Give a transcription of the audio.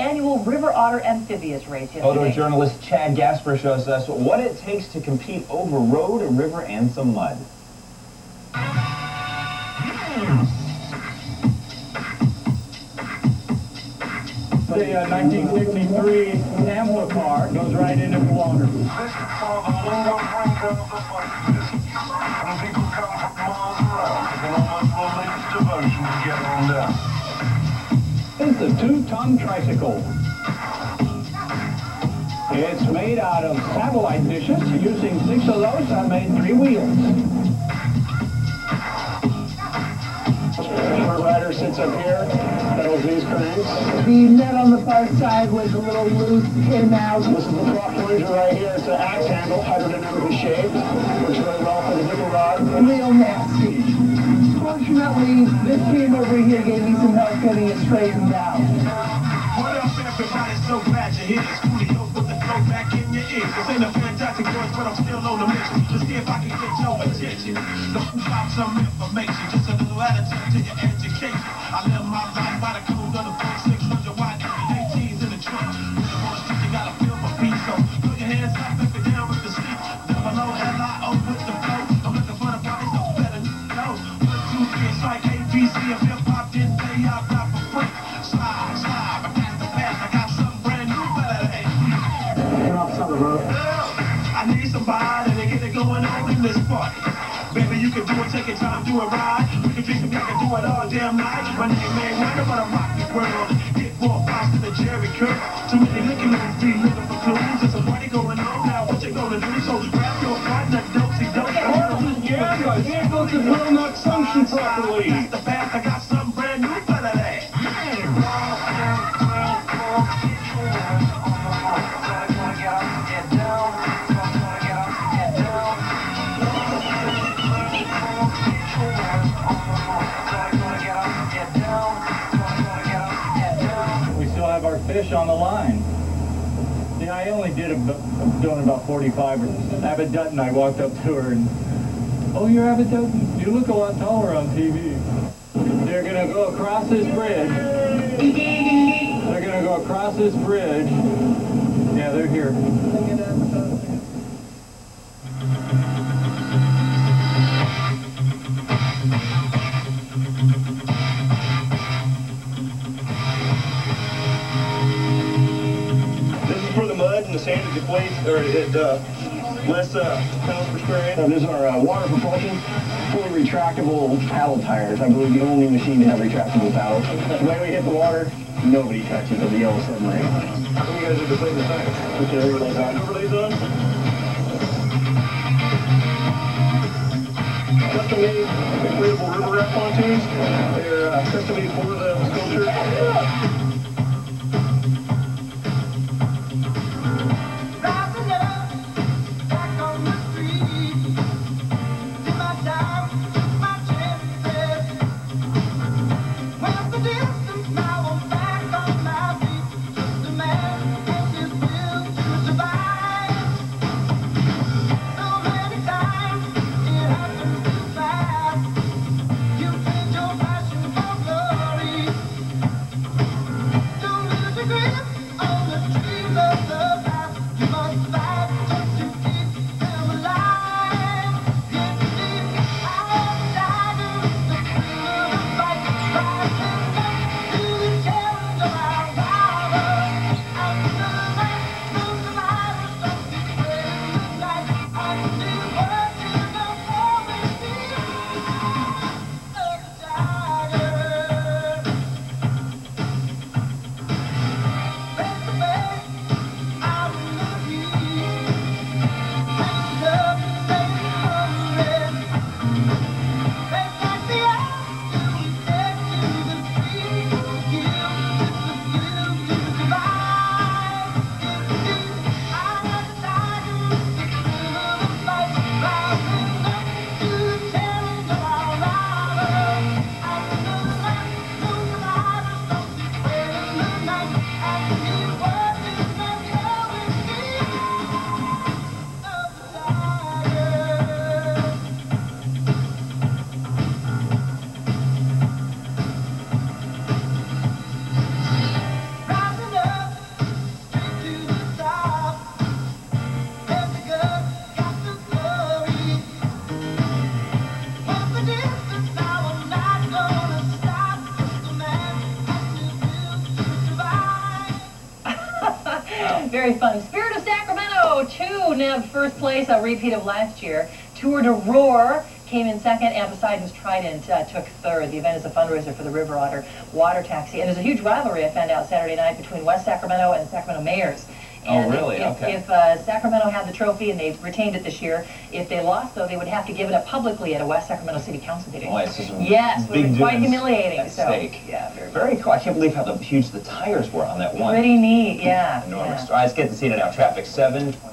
annual River Otter Amphibious Race yesterday. Photojournalist Chad Gasper shows us what it takes to compete over road, river, and some mud. The uh, 1963 Amphicar goes right into the water. This is for the longer breakdown of the buses. When people come from miles around, it's almost religious devotion to get on down. A two-ton tricycle. It's made out of satellite dishes. Using six of those, I made three wheels. Short rider sits up here, pedals these cranks. The net on the far side was a little loose, came out. This is the plunger right here. It's an axe handle, hydrodynamically shaped. Works really well for the nickel rod. Real nasty. Fortunately, this team over here gave me some help getting it straightened out. What up, everybody? So glad you're here. Schoolio put the flow back in your ear. This ain't a fantastic voice, but I'm still on a mission to see if I can get your attention. Don't drop some information, just a little attitude to your this party. Baby, you can do it, take your time, do it right. We can drink some, I can do it all damn night. My name ain't Wonder, but I rock the world. Get more pops than a Jheri Curl. Too many looking at me, looking for clues. There's a party going on now. What you gonna do? So grab your partner, dosey dope. Yeah, here goes the will not function properly. That's the fish on the line. Yeah, I only did about, doing about 45. Abbott Dutton, I walked up to her and, oh, you're Abbott Dutton. You look a lot taller on TV. They're going to go across this bridge. They're going to go across this bridge. Yeah, they're here. Sand or it, uh, less, uh, pounds per square inch. So these are uh, water propulsion, fully retractable paddle tires. I believe the only machine to have retractable paddles. The way we hit the water, nobody touches the yellow submarine. How you guys are deflating the? Put your overlays on. Overlays on? Custom made inflatable river raft pontoons. They're uh, custom made for the sculpture. Now I'm Very fun. Spirit of Sacramento, two nabbed first place, a repeat of last year. Tour de Roar came in second, and Poseidon's Trident uh, took third. The event is a fundraiser for the River Otter Water Taxi. And there's a huge rivalry, I found out Saturday night, between West Sacramento and Sacramento Mayors. Oh, really? If, Okay. if uh, Sacramento had the trophy and they retained it this year, if they lost, though, they would have to give it up publicly at a West Sacramento City Council meeting. Boy, it's just some Yes, big quite humiliating. at so, stake. yeah, very, Very cool. I can't believe how the huge the tires were on that one. pretty neat. Yeah. Enormous. yeah. All right, let's get to see it now. Traffic 7, 24.